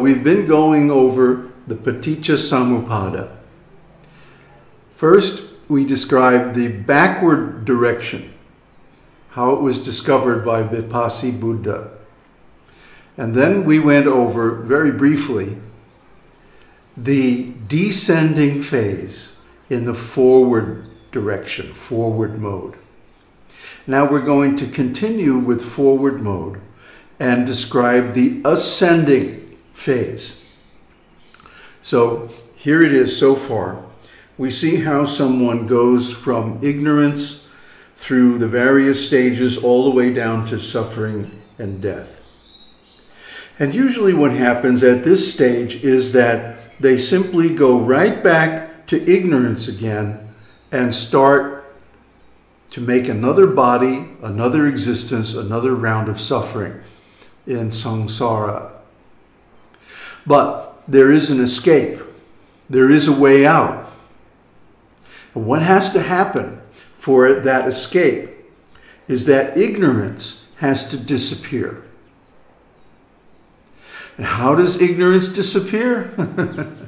We've been going over the Paticca Samuppada. First, we described the backward direction, how it was discovered by Vipassi Buddha. And then we went over very briefly the descending phase in the forward direction, forward mode. Now we're going to continue with forward mode and describe the ascending phase. So here it is so far. We see how someone goes from ignorance through the various stages all the way down to suffering and death. And usually what happens at this stage is that they simply go right back to ignorance again and start to make another body, another existence, another round of suffering in samsara. But there is an escape. There is a way out. And what has to happen for that escape is that ignorance has to disappear. And how does ignorance disappear?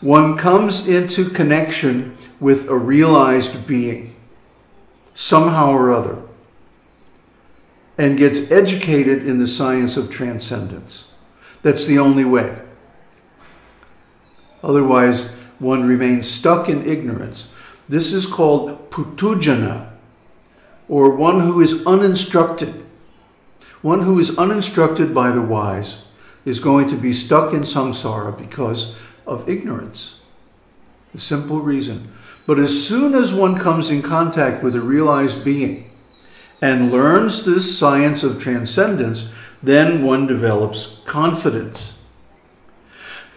One comes into connection with a realized being, somehow or other, and gets educated in the science of transcendence. That's the only way. Otherwise, one remains stuck in ignorance. This is called puthujjana, or one who is uninstructed. One who is uninstructed by the wise is going to be stuck in samsara because of ignorance. The simple reason. But as soon as one comes in contact with a realized being and learns this science of transcendence, then one develops confidence.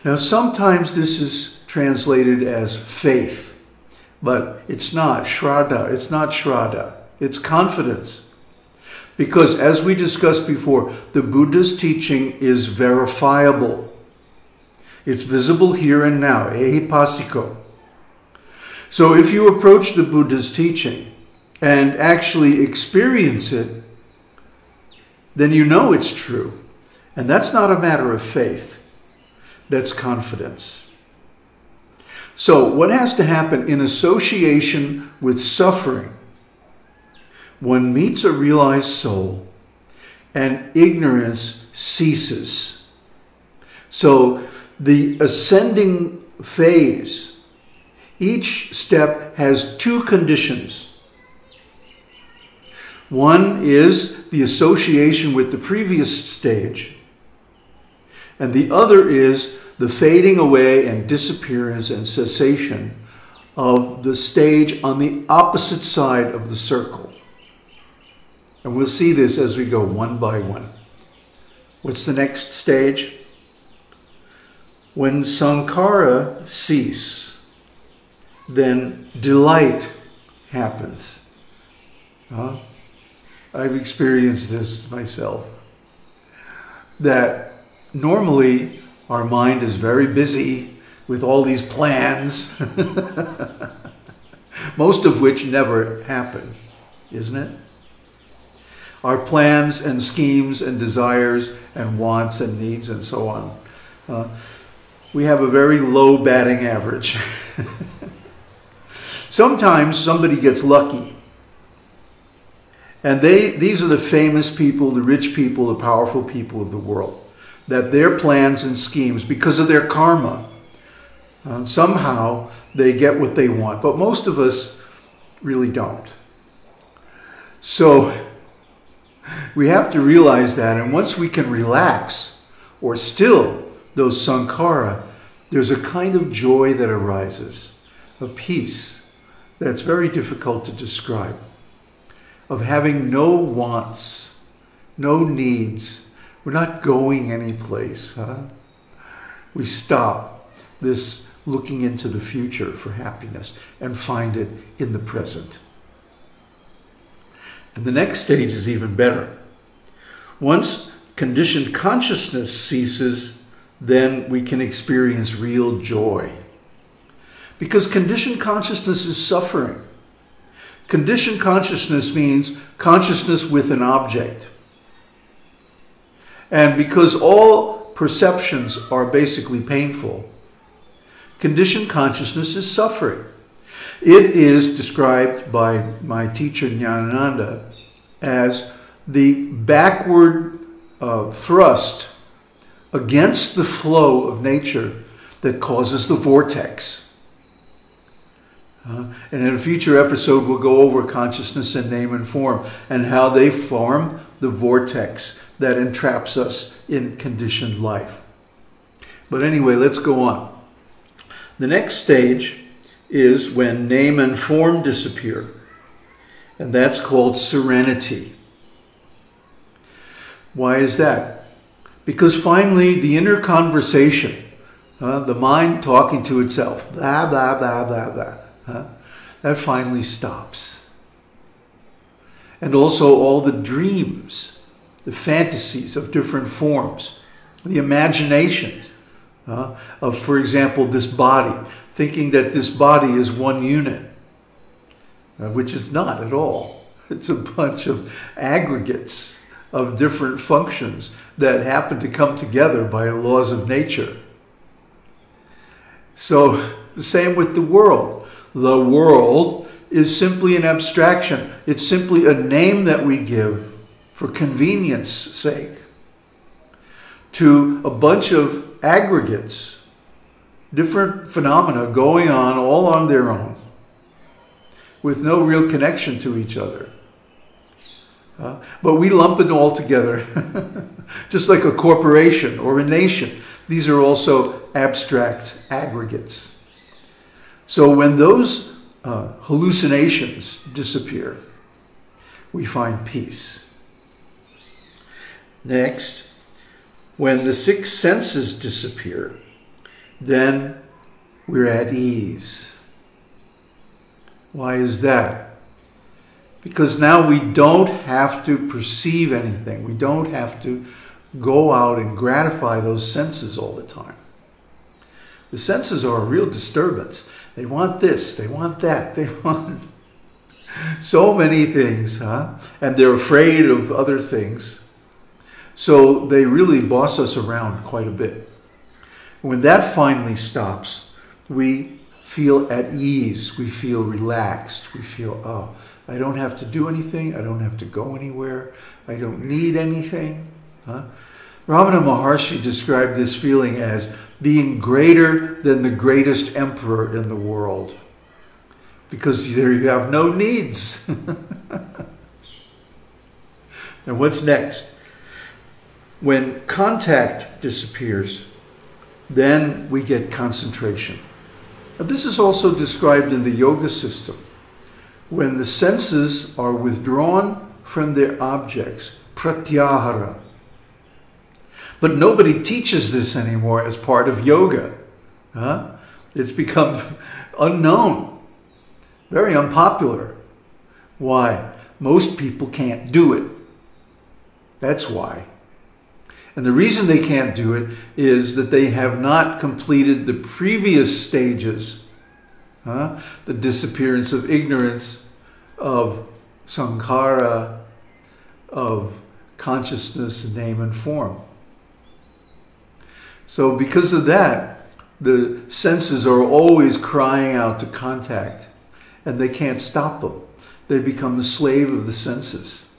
Now, sometimes this is translated as faith, but it's not. Shraddha, it's not Shraddha, it's confidence. Because as we discussed before, the Buddha's teaching is verifiable. It's visible here and now, ehipassiko. So if you approach the Buddha's teaching and actually experience it, then you know it's true. And that's not a matter of faith, that's confidence. So, what has to happen in association with suffering? One meets a realized soul and ignorance ceases. So, the ascending phase, each step has two conditions. One is the association with the previous stage, and the other is the fading away and disappearance and cessation of the stage on the opposite side of the circle. And we'll see this as we go one by one. What's the next stage? When sankhara cease, then delight happens. Huh? I've experienced this myself. That normally our mind is very busy with all these plans, most of which never happen, isn't it? Our plans and schemes and desires and wants and needs and so on. Uh, we have a very low batting average. Sometimes somebody gets lucky and they, these are the famous people, the rich people, the powerful people of the world. That their plans and schemes, because of their karma, uh, somehow they get what they want. But most of us really don't. So we have to realize that. And once we can relax or still those sankhara, there's a kind of joy that arises, a peace that's very difficult to describe of having no wants, no needs. We're not going anyplace. Huh? We stop this looking into the future for happiness and find it in the present. And the next stage is even better. Once conditioned consciousness ceases, then we can experience real joy. Because conditioned consciousness is suffering. Conditioned consciousness means consciousness with an object. And because all perceptions are basically painful, conditioned consciousness is suffering. It is described by my teacher Nyananda as the backward uh, thrust against the flow of nature that causes the vortex. Uh, and in a future episode, we'll go over consciousness and name and form and how they form the vortex that entraps us in conditioned life. But anyway, let's go on. The next stage is when name and form disappear, and that's called serenity. Why is that? Because finally, the inner conversation, uh, the mind talking to itself, blah, blah, blah, blah, blah, uh, that finally stops. And also all the dreams, the fantasies of different forms, the imaginations uh, of, for example, this body, thinking that this body is one unit, uh, which is not at all. It's a bunch of aggregates of different functions that happen to come together by laws of nature. So, the same with the world. The world is simply an abstraction, it's simply a name that we give for convenience sake to a bunch of aggregates, different phenomena going on all on their own with no real connection to each other. Uh, but we lump it all together, just like a corporation or a nation. These are also abstract aggregates. So when those uh, hallucinations disappear, we find peace. Next, when the six senses disappear, then we're at ease. Why is that? Because now we don't have to perceive anything. We don't have to go out and gratify those senses all the time. The senses are a real disturbance. They want this, they want that, they want so many things, huh? And they're afraid of other things. So they really boss us around quite a bit. When that finally stops, we feel at ease, we feel relaxed, we feel, oh, I don't have to do anything. I don't have to go anywhere. I don't need anything. Huh? Ramana Maharshi described this feeling as being greater than the greatest emperor in the world because there you have no needs. and what's next? When contact disappears, then we get concentration. Now, this is also described in the yoga system when the senses are withdrawn from their objects, pratyahara. But nobody teaches this anymore as part of yoga. Huh? It's become unknown, very unpopular. Why? Most people can't do it. That's why. And the reason they can't do it is that they have not completed the previous stages huh? the disappearance of ignorance, of sankhara, of consciousness, name, and form. So, because of that, the senses are always crying out to contact, and they can't stop them. They become the slave of the senses.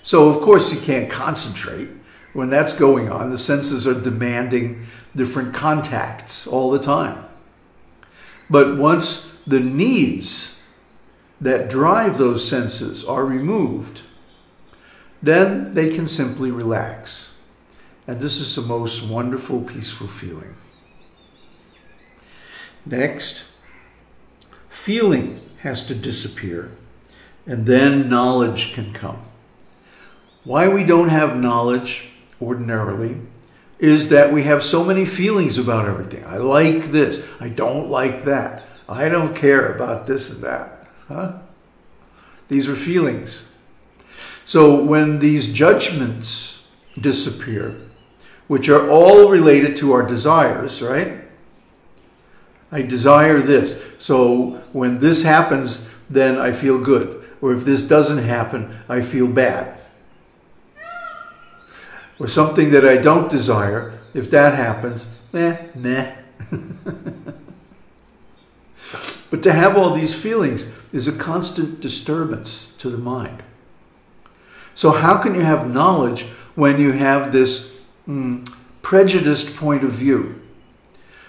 So, of course, you can't concentrate when that's going on. The senses are demanding different contacts all the time. But once the needs that drive those senses are removed, then they can simply relax. And this is the most wonderful, peaceful feeling. Next, feeling has to disappear, and then knowledge can come. Why we don't have knowledge ordinarily is that we have so many feelings about everything. I like this. I don't like that. I don't care about this and that. Huh? These are feelings. So when these judgments disappear, which are all related to our desires, right? I desire this. So when this happens, then I feel good. Or if this doesn't happen, I feel bad. or something that I don't desire, if that happens, eh, meh. but to have all these feelings is a constant disturbance to the mind. So, how can you have knowledge when you have this mm, prejudiced point of view?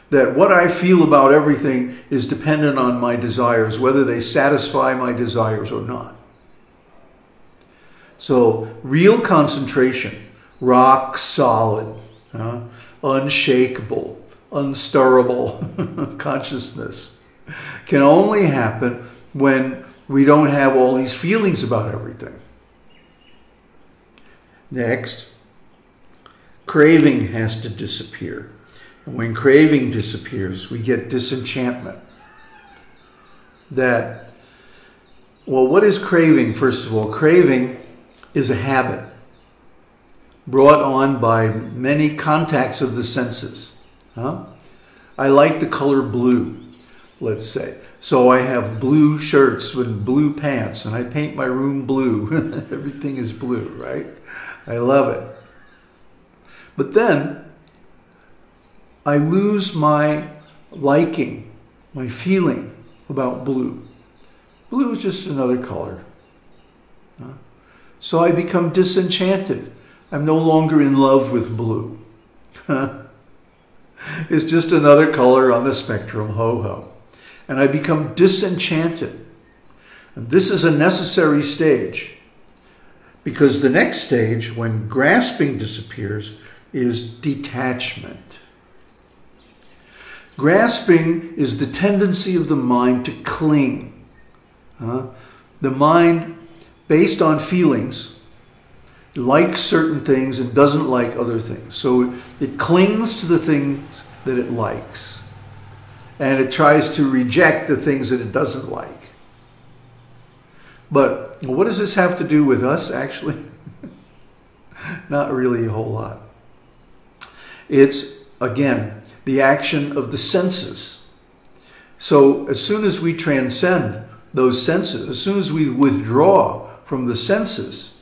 That what I feel about everything is dependent on my desires, whether they satisfy my desires or not. So, real concentration, rock solid, uh, unshakable, unstirrable consciousness. Can only happen when we don't have all these feelings about everything. Next, craving has to disappear. And when craving disappears, we get disenchantment. That, well, what is craving, first of all? Craving is a habit brought on by many contacts of the senses. Huh? I like the color blue, let's say. So I have blue shirts with blue pants and I paint my room blue. Everything is blue, right? I love it. But then I lose my liking, my feeling about blue. Blue is just another color. So I become disenchanted. I'm no longer in love with blue. it's just another color on the spectrum, ho ho. And I become disenchanted. And this is a necessary stage because the next stage, when grasping disappears, is detachment. Grasping is the tendency of the mind to cling. Uh, the mind based on feelings, likes certain things and doesn't like other things. So it clings to the things that it likes and it tries to reject the things that it doesn't like. But what does this have to do with us, actually? Not really a whole lot. It's, again, the action of the senses. So as soon as we transcend those senses, as soon as we withdraw from the senses.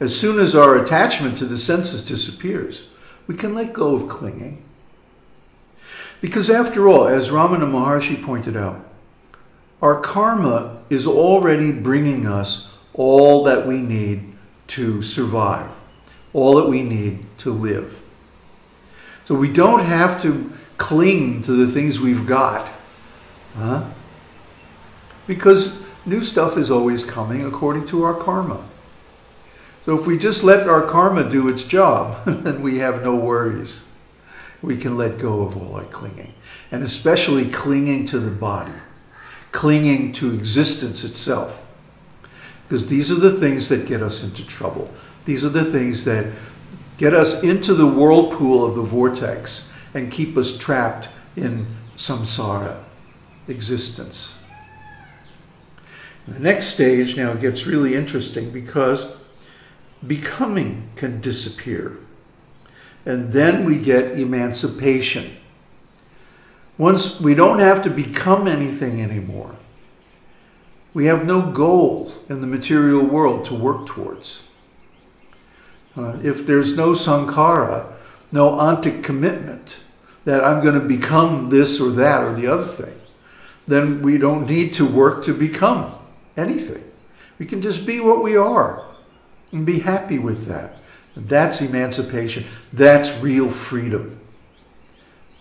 As soon as our attachment to the senses disappears, we can let go of clinging. Because after all, as Ramana Maharshi pointed out, our karma is already bringing us all that we need to survive, all that we need to live. So we don't have to cling to the things we've got. Huh? Because new stuff is always coming according to our karma. So if we just let our karma do its job, then we have no worries. We can let go of all our clinging, and especially clinging to the body, clinging to existence itself. Because these are the things that get us into trouble. These are the things that get us into the whirlpool of the vortex and keep us trapped in samsara, existence. The next stage now gets really interesting because becoming can disappear. And then we get emancipation. Once we don't have to become anything anymore, we have no goals in the material world to work towards. Uh, if there's no sankhara, no ontic commitment that I'm going to become this or that or the other thing, then we don't need to work to become anything. We can just be what we are and be happy with that. That's emancipation. That's real freedom.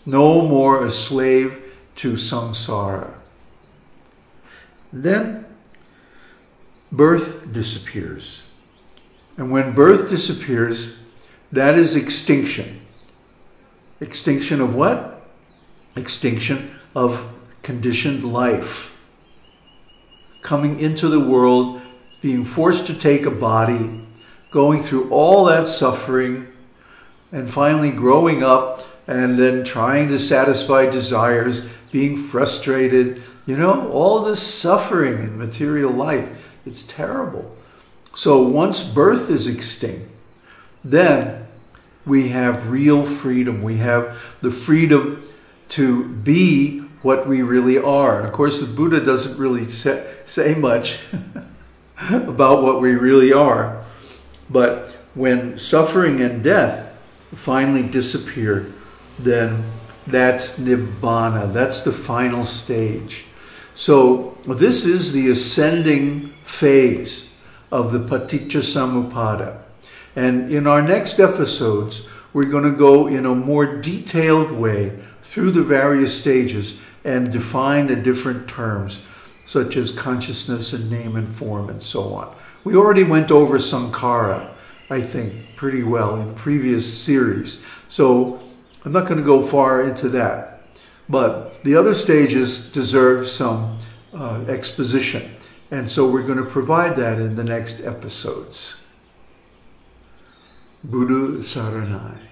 No more a slave to samsara. Then birth disappears. And when birth disappears, that is extinction. Extinction of what? Extinction of conditioned life coming into the world, being forced to take a body, going through all that suffering, and finally growing up and then trying to satisfy desires, being frustrated, you know, all this suffering in material life. It's terrible. So once birth is extinct, then we have real freedom. We have the freedom to be what we really are. And of course, the Buddha doesn't really say, say much about what we really are. But when suffering and death finally disappear, then that's Nibbana. That's the final stage. So this is the ascending phase of the Paticca Samuppada. And in our next episodes, we're going to go in a more detailed way through the various stages and define the different terms, such as consciousness and name and form and so on. We already went over Sankhara, I think, pretty well in previous series. So I'm not going to go far into that. But the other stages deserve some uh, exposition. And so we're going to provide that in the next episodes. Buddha Saranai.